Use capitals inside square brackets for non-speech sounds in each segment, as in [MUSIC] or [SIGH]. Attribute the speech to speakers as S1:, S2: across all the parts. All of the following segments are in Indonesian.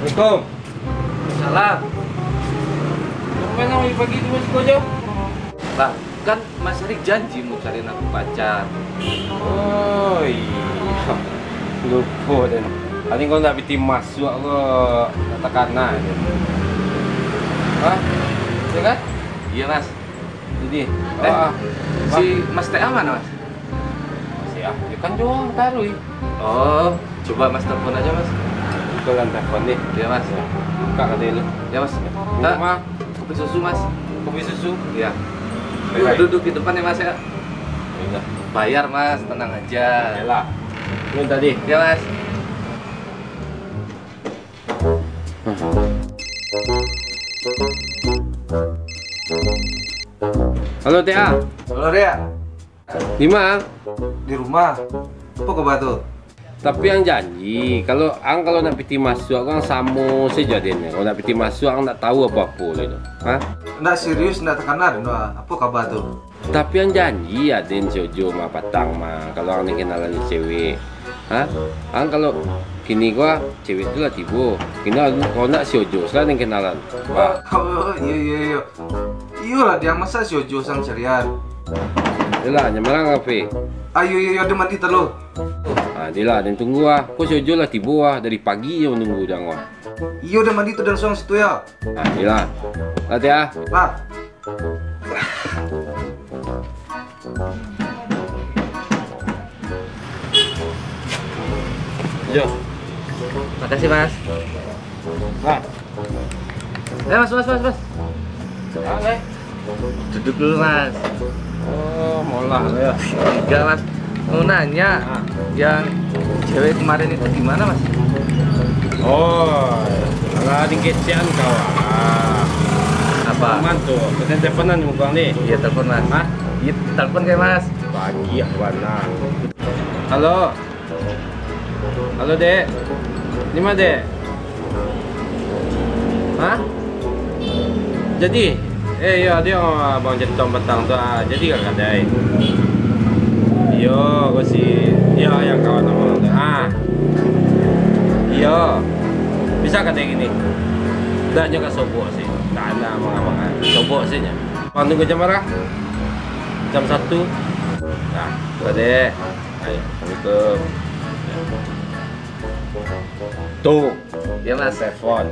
S1: Assalamualaikum.
S2: Salam.
S1: Mana mau pagi di Mas Kojo?
S2: Lah, kan Mas Rik janji mau cariin aku pacar.
S1: Oh iya. Lupa dan. Tadi kau nak biti masuk ke katakanlah. Hah? Ya kan?
S2: Iya, Mas.
S1: Jadi,
S2: Eh,
S1: ah,
S2: Si Mas Teh mana, Mas?
S1: masih ah, ya kan doang taruh.
S2: Oh, coba Mas telepon aja, Mas.
S1: Kan telepon nih.
S2: Iya, Mas.
S1: Buka kata lu.
S2: Ya, Mas.
S1: Nah,
S2: Nah, kopi susu, Mas.
S1: kopi susu.
S2: Iya.
S1: Baik.
S2: Duduk di depan ya, Mas ya.
S1: Iya.
S2: Bayar, Mas. Tenang aja.
S1: Yalah. Lu tadi.
S2: Ya, Mas.
S1: Halo TA.
S3: Halo Ria,
S1: Di mana?
S3: di rumah. Apa kabar tuh?
S1: Tapi yang janji, kalau ang kalau nak piti masuk, ang samo saja dia ni. Kalau nak piti masuk, ang nak tahu apa apa itu. Ha?
S3: Nggak serius, nggak tekanan. Nah, apa kabar tuh?
S1: Tapi yang janji ya den sojo ma patang ma. Kalau ang ni kenalan ni cewek. Ha? Ang kalau kini gua cewek tu lah tibo. Kini aku kau nak sojo, selain yang kenalan. Ba, [LAUGHS]
S3: Oh, iya iya iya. Iya lah, dia masa si Ojo sang carian.
S1: Yalah, nyamalang apa?
S3: Ayo iya iya, dia mandi terlalu.
S1: Ah, dia lah, dan tunggu ah. Kau sojo lah tibo ah dari pagi yang menunggu dah gua.
S3: Iya udah mandi tuh dan suang situ ya.
S1: Ah, dia lah. Lah tia.
S3: Lah,
S1: Jo.
S2: Makasih, Mas.
S1: Lah.
S2: Eh, Mas, Mas, Mas, Mas. Duduk dulu, Mas.
S1: Oh, molah ya.
S2: Enggak, Mas. Mau nanya,
S1: Ah.
S2: yang cewek kemarin itu gimana, Mas?
S1: Oh, ala ding kecian kau. Ah,
S2: Apa?
S1: aman tuh. Kita teleponan muka ni.
S2: Iya, telepon, Mas.
S1: Hah?
S2: Iya, telepon kayak Mas.
S1: Pagi ya warna. Halo. Halo, Dek. Di mana, Dek? Hah? Jadi, eh ya dia jadi tahun petang tu ah. Jadi kan kadai. Yo, kau si ya yang kawan nama tu. Ah. Yo. Bisa kata gini. Dah juga sobok sih. Tak ada abang-abang. Sobok sih nya. Abang tunggu jam berapa? Jam satu. Nah, Dek. Ayo, Assalamualaikum. Tuh,
S2: Iya, Mas.
S1: telepon.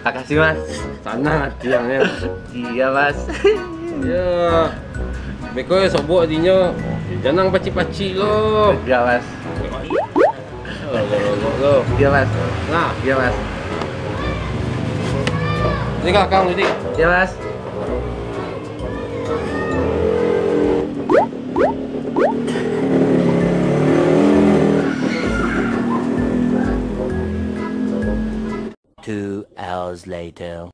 S2: Makasih, Mas.
S1: Sana tiangnya.
S2: Iya, Mas.
S1: Ya. Beko ya sobok dinya. Jangan paci-paci lo.
S2: Iya, Mas.
S1: Lo.
S2: Iya, Mas.
S1: Nah,
S2: Iya, Mas.
S1: ini kau ini.
S2: Iya, Mas.
S4: Hours later.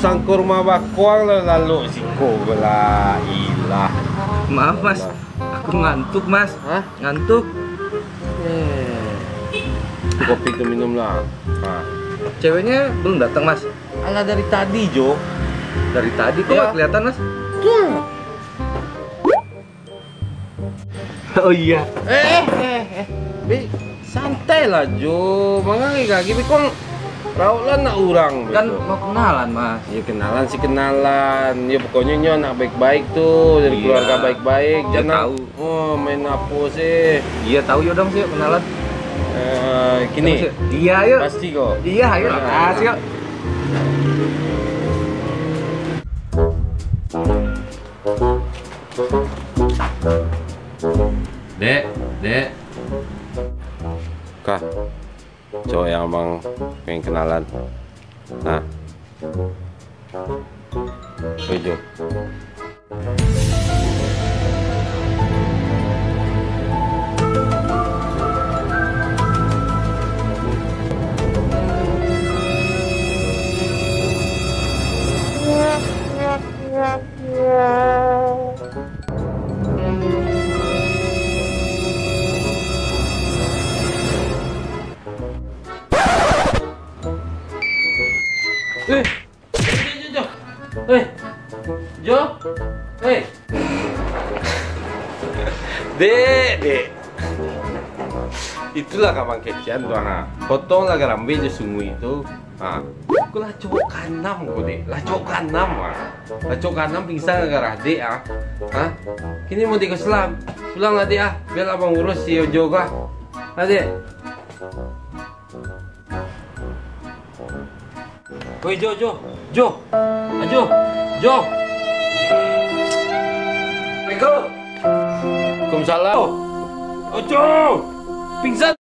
S1: Sang kurma bakuang lo lalu siko bela ilah.
S2: maaf, Mas. Aku ngantuk, Mas.
S1: Hah?
S2: Ngantuk.
S1: Eh. Kopi itu minum lah. Ah.
S2: Ceweknya belum datang, Mas.
S1: Alah dari tadi Jo.
S2: Dari tadi kok
S1: Ya.
S2: kelihatan, Mas? Oh iya.
S1: Eh, eh, eh. Be, santai lah Jo. Mangai kaki be Tahu lah nak orang
S2: gitu.
S1: Kan
S2: mau kenalan mas.
S1: Ya kenalan sih kenalan. Ya pokoknya nyo anak baik-baik tuh Dari
S2: iya.
S1: keluarga baik-baik.
S2: Oh,
S1: Jangan
S2: tahu.
S1: Oh main apa sih?
S2: Iya tahu ya dong sih kenalan.
S1: Eh, kini.
S2: Iya yuk
S1: Pasti kok.
S2: Iya ayo.
S1: Nah.
S2: Pasti kok
S1: Dek, dek. Kak cowok yang emang pengen kenalan. Nah. Itu Jo, eh. Dek, dek. Itulah kapan kecian tuh ha. Potong lah garambe je sungai itu. Ha. Aku lah cowok kanam kau dek. Lah cowok kanam ha. Lah cowok kanam pingsan gara dek ah. Ha. Kini mau ke selam. Pulang lah ah. Biar abang urus si Jo kah. Ha dek. Woi Jo Jo Jo Ah, Jo Jo Assalamualaikum. Waalaikumsalam. Oh Jo Pingsan